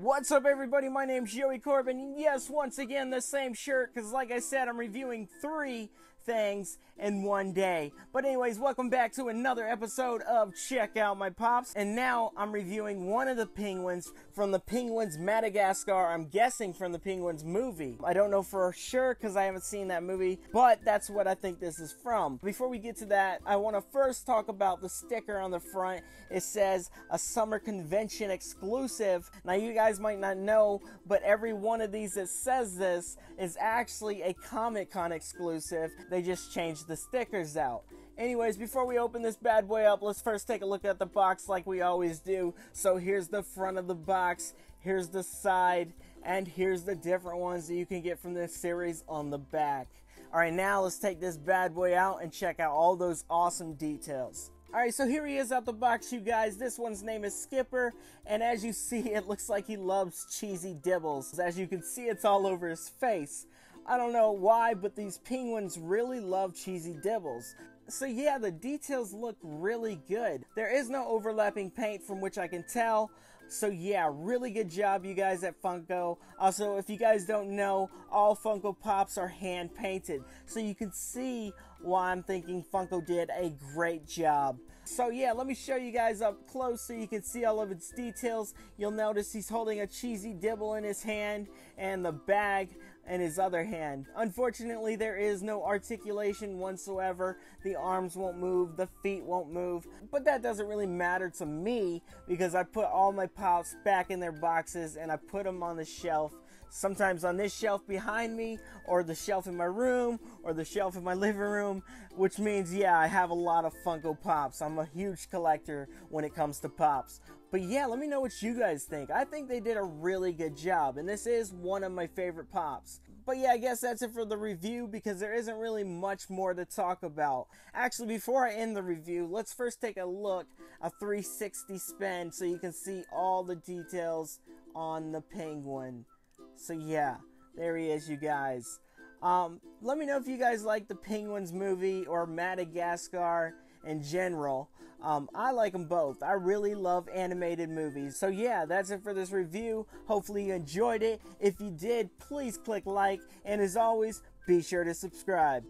What's up, everybody? My name's Joey Corbin. Yes, once again, the same shirt, because like I said, I'm reviewing three things in one day. But anyways, welcome back to another episode of Check Out My Pops. And now I'm reviewing one of the penguins from the Penguins Madagascar. I'm guessing from the Penguins movie. I don't know for sure because I haven't seen that movie, but that's what I think this is from. Before we get to that, I want to first talk about the sticker on the front. It says a summer convention exclusive. Now you guys might not know, but every one of these that says this is actually a Comic Con exclusive. They they just changed the stickers out. Anyways, before we open this bad boy up, let's first take a look at the box like we always do. So here's the front of the box, here's the side, and here's the different ones that you can get from this series on the back. Alright, now let's take this bad boy out and check out all those awesome details. Alright, so here he is out the box, you guys. This one's name is Skipper, and as you see, it looks like he loves Cheezy Dibbles. As you can see, it's all over his face. I don't know why, but these penguins really love Cheezy Dibbles. So yeah, the details look really good. There is no overlapping paint from which I can tell. So yeah, really good job you guys at Funko. Also, if you guys don't know, all Funko Pops are hand painted. So you can see why I'm thinking Funko did a great job. So yeah, let me show you guys up close so you can see all of its details. You'll notice he's holding a Cheezy Dibble in his hand and the bag in his other hand. Unfortunately, there is no articulation whatsoever. The arms won't move, the feet won't move, but that doesn't really matter to me because I put all my back in their boxes and I put them on the shelf. Sometimes on this shelf behind me, or the shelf in my room, or the shelf in my living room, which means, yeah, I have a lot of Funko Pops. I'm a huge collector when it comes to Pops. But yeah, let me know what you guys think. I think they did a really good job, and this is one of my favorite Pops. But yeah, I guess that's it for the review because there isn't really much more to talk about. Actually, before I end the review, let's first take a look, a 360 spin, so you can see all the details on the penguin. So yeah, there he is, you guys. Um, let me know if you guys like the Penguins movie or Madagascar in general. Um, I like them both. I really love animated movies. So yeah, that's it for this review. Hopefully you enjoyed it. If you did, please click like. And as always, be sure to subscribe.